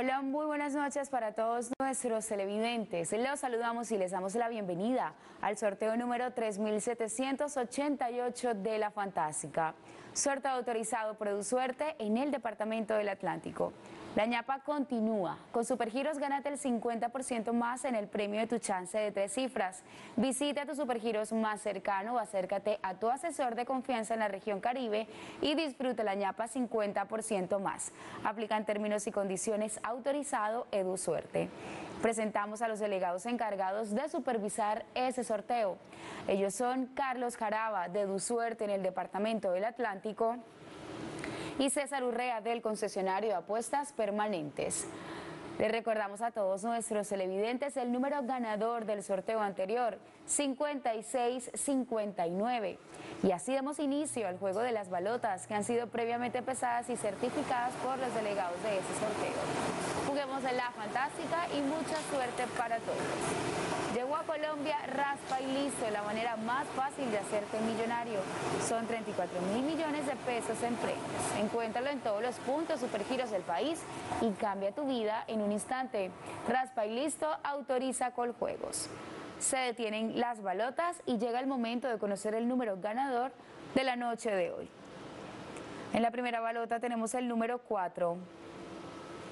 Hola, muy buenas noches para todos nuestros televidentes. Los saludamos y les damos la bienvenida al sorteo número 3788 de La Fantástica. Sorteo autorizado por Suerte en el Departamento del Atlántico. La ñapa continúa. Con Supergiros gánate el 50% más en el premio de tu chance de tres cifras. Visita tu Supergiros más cercano o acércate a tu asesor de confianza en la región Caribe y disfruta la ñapa 50% más. Aplican términos y condiciones autorizado Edu Suerte. Presentamos a los delegados encargados de supervisar ese sorteo. Ellos son Carlos Jaraba de Edu Suerte en el Departamento del Atlántico y César Urrea del concesionario de apuestas permanentes. Les recordamos a todos nuestros televidentes el número ganador del sorteo anterior, 5659. Y así damos inicio al juego de las balotas que han sido previamente pesadas y certificadas por los delegados de ese sorteo. Juguemos en la fantástica y mucha suerte para todos. Llegó a Colombia, raspa y listo, la manera más fácil de hacerte millonario. Son 34 mil millones de pesos en premios. Encuéntralo en todos los puntos supergiros del país y cambia tu vida en un instante. Raspa y listo, autoriza Coljuegos. Se detienen las balotas y llega el momento de conocer el número ganador de la noche de hoy. En la primera balota tenemos el número 4.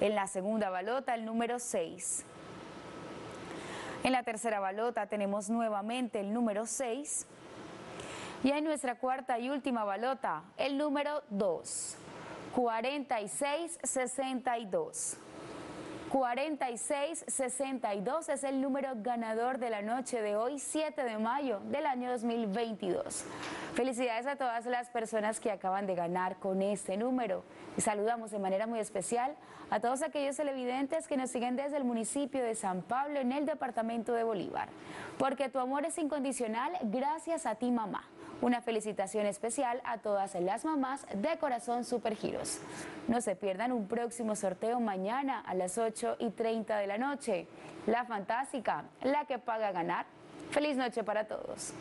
En la segunda balota el número 6. En la tercera balota tenemos nuevamente el número 6. Y en nuestra cuarta y última balota, el número 2. 4662. 4662 es el número ganador de la noche de hoy, 7 de mayo del año 2022. Felicidades a todas las personas que acaban de ganar con este número. Y saludamos de manera muy especial a todos aquellos televidentes que nos siguen desde el municipio de San Pablo en el departamento de Bolívar. Porque tu amor es incondicional gracias a ti mamá. Una felicitación especial a todas las mamás de Corazón Supergiros. No se pierdan un próximo sorteo mañana a las 8 y 30 de la noche. La fantástica, la que paga ganar. Feliz noche para todos.